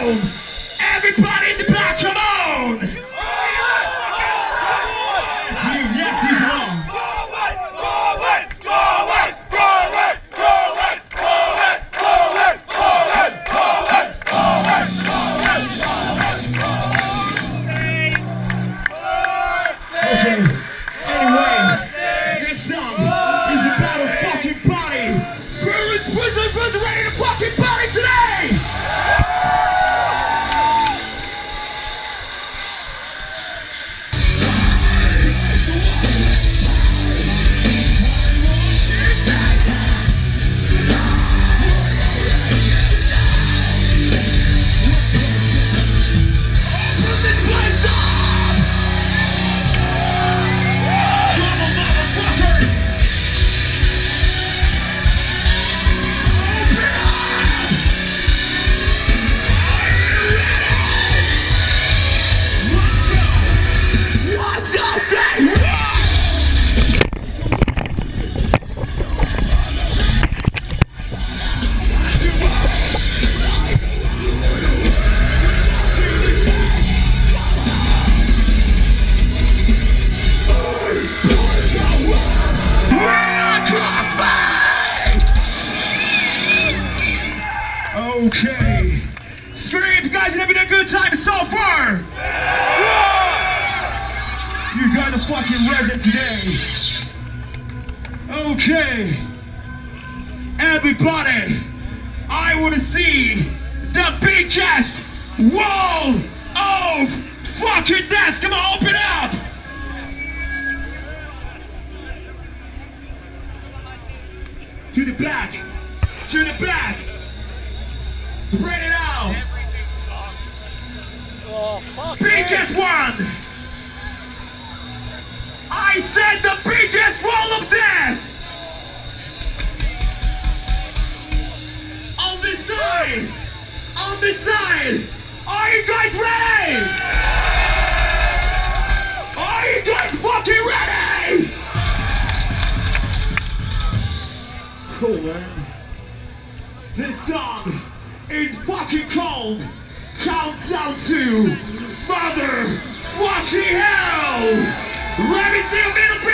home. Okay. Scream you guys are having a good time so far. You guys are fucking resin today. Okay. Everybody, I want to see the biggest wall of fucking death. Come on, open up. To the back. To the back. Spread it out. Oh, fuck. Biggest one. I said the biggest wall of death. On this side. On this side. Are you guys ready? Are you guys fucking ready? Cool, man. This song is fucking called Countdown to Mother Watching Hell. Let me see your middle